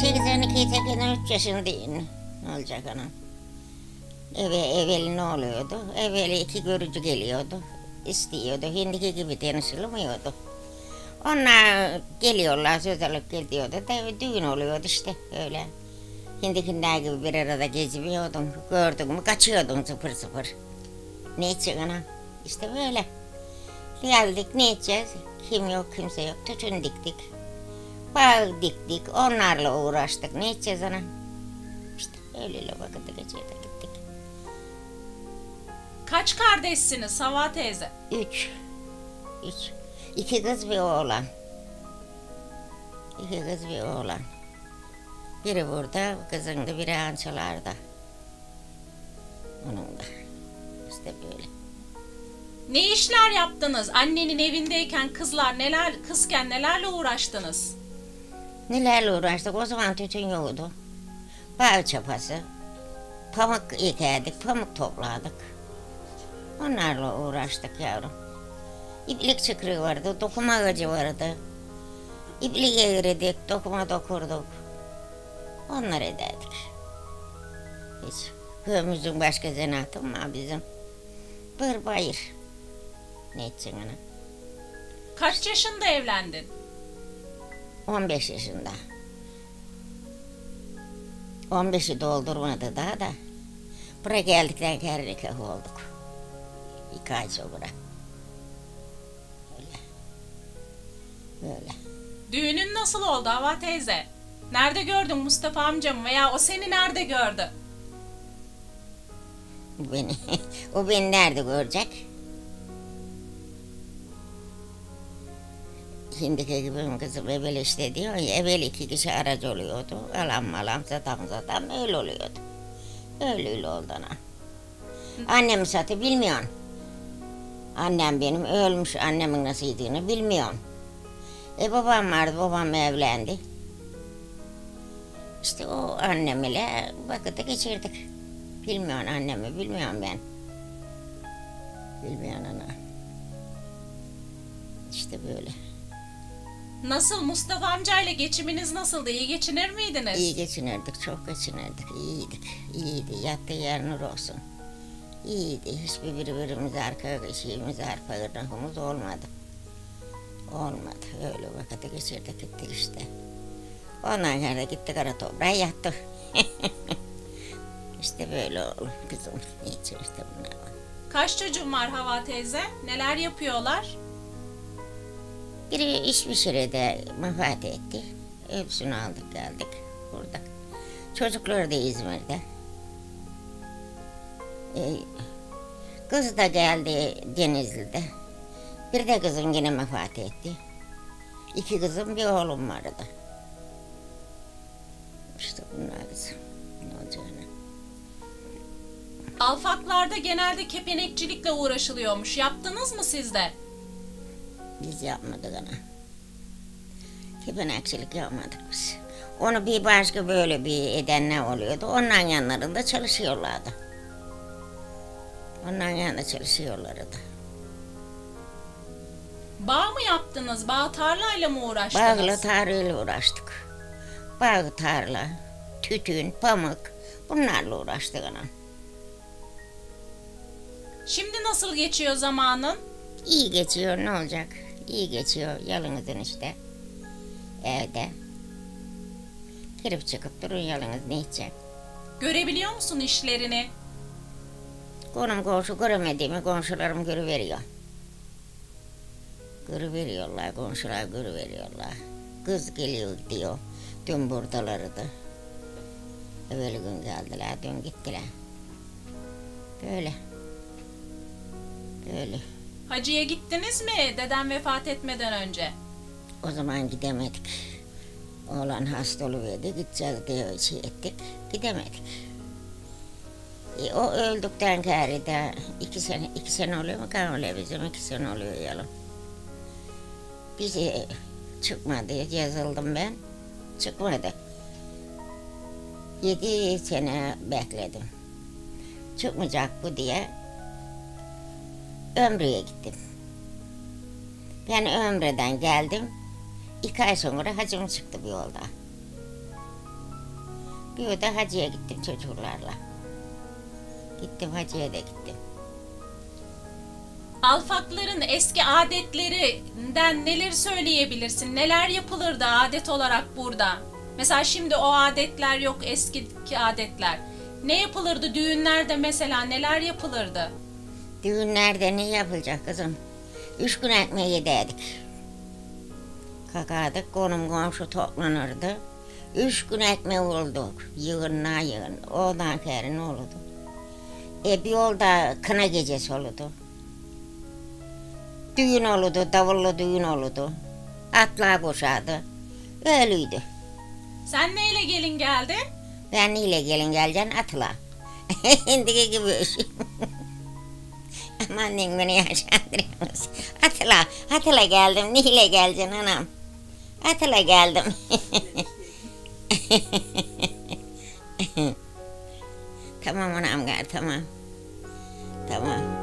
Tekin 3 yaşındayım. Ne olacak anam? Eve, evveli ne oluyordu? Evveli iki görücü geliyordu. istiyordu. Şimdiki gibi tanışılmıyordu. Onlar geliyorlar, söz alıp gidiyordu. Da düğün oluyordu işte öyle. Şimdikiler gibi bir arada gezmiyordun. Gördün mü kaçıyordun sıfır sıfır. Ne için anam? İşte böyle. Geldik ne edeceğiz? Kim yok kimse yok. Tütün diktik. Bağ diktik. Onlarla uğraştık. Ne edeceğiz ana? İşte öyle vakit geçirdik gittik. Kaç kardeşsiniz Hava teyze? Üç. Üç. İki kız bir oğlan. İki kız bir oğlan. Biri burada, kızın da biri ançalarda. Onun da. İşte böyle. Ne işler yaptınız? Annenin evindeyken kızlar neler kızken nelerle uğraştınız? Nelerle uğraştık? O zaman tütün yoktu. Bağ çapası. Pamuk ekerdik, pamuk topladık. Onlarla uğraştık yavrum. İplik çıkrığı vardı, dokuma ağacı vardı. İplik eğirdik, dokuma dokurduk. Onları ederdik. Hiç köyümüzün başka zanaatı mı bizim? Bır bayır. Ne için ana? Kaç yaşında evlendin? 15 yaşında. 15'i doldurmadı daha da. Buraya geldikten kere nikah olduk. İki ay sonra. Öyle. Böyle. Düğünün nasıl oldu Hava teyze? Nerede gördün Mustafa amcamı veya o seni nerede gördü? Beni, o beni nerede görecek? Şimdiki gibi kızım evvel işte diyor ya evvel iki kişi aracı oluyordu. Alan malam satan satan öyle oluyordu. Öyle öyle oldu. Annem satı bilmiyorsun. Annem benim ölmüş annemin nasıl yediğini bilmiyorum. E babam vardı babam evlendi. İşte o annem ile vakıtı geçirdik. Bilmiyorsun annemi bilmiyorum ben. Bilmiyorsun ana. İşte böyle. Nasıl Mustafa amcayla geçiminiz nasıldı? İyi geçinir miydiniz? İyi geçinirdik, çok geçinirdik. İyiydik, iyiydi. Yattı yer nur olsun. İyiydi. Hiçbir birbirimize arka şeyimiz, arpa ırnakımız olmadı. Olmadı. Öyle vakit geçirdik gittik işte. Ondan sonra gittik ara toprağa yattık. işte böyle oldu kızım. Niçin işte bunlar. Kaç çocuğun var Hava teyze? Neler yapıyorlar? Biri İsviçre'de vefat etti. Hepsini aldık geldik burada. Çocukları da İzmir'de. Ee, kız da geldi Denizli'de. Bir de kızım yine vefat etti. İki kızım bir oğlum vardı. İşte bunlar kızım. Ne olacağını. Alfaklarda genelde kepenekçilikle uğraşılıyormuş. Yaptınız mı siz de? Biz yapmadık ana. Kepenekçilik yapmadık biz. Onu bir başka böyle bir edenler oluyordu. Onların yanlarında çalışıyorlardı. Onların yanında çalışıyorlardı. Bağ mı yaptınız? Bağ tarlayla mı uğraştınız? Bağla tarlayla uğraştık. Bağ tarla, tütün, pamuk bunlarla uğraştık ana. Şimdi nasıl geçiyor zamanın? İyi geçiyor ne olacak? İyi geçiyor yalnızın işte. Evde. Girip çıkıp durun yalnız ne içecek? Görebiliyor musun işlerini? Konum komşu göremediğimi komşularım görüveriyor. Görüveriyorlar, komşular görüveriyorlar. Kız geliyor diyor. Dün buradalardı. Evvel gün geldiler, dün gittiler. Böyle. Böyle. Hacıya gittiniz mi deden vefat etmeden önce? O zaman gidemedik. Oğlan hasta oluverdi, gideceğiz diye şey ettik, gidemedik. E, o öldükten geri de iki sene, iki sene oluyor mu kan oluyor bizim iki sene oluyor yalım. Bizi çıkmadı, yazıldım ben, çıkmadı. Yedi sene bekledim. Çıkmayacak bu diye Ömrü'ye gittim. Ben Ömre'den geldim. İki ay sonra hacım çıktı bir yolda. Bir de hacıya gittim çocuklarla. Gittim hacıya da gittim. Alfakların eski adetlerinden neler söyleyebilirsin? Neler yapılırdı adet olarak burada? Mesela şimdi o adetler yok eski adetler. Ne yapılırdı düğünlerde mesela neler yapılırdı? Düğünlerde ne yapılacak kızım? Üç gün ekmeği yederdik. Kakardık, konum komşu toplanırdı. Üç gün ekmeği olduk. Yığınla yığın. Ondan sonra ne oldu? E bir yolda kına gecesi oldu. Düğün oldu, davullu düğün oldu. Atlar boşadı. Öyleydi. Sen neyle gelin geldin? Ben ile gelin geleceksin atla. Şimdiki gibi Aman beni yaşandırıyorsunuz. Atla, atla geldim. Niyle geleceksin anam? Atla geldim. tamam anam gel tamam. Tamam.